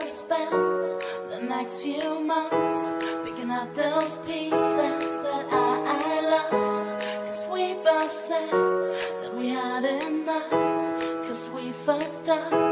will spend the next few months picking up those pieces that I, I lost. Cause we both said that we had enough, cause we fucked up.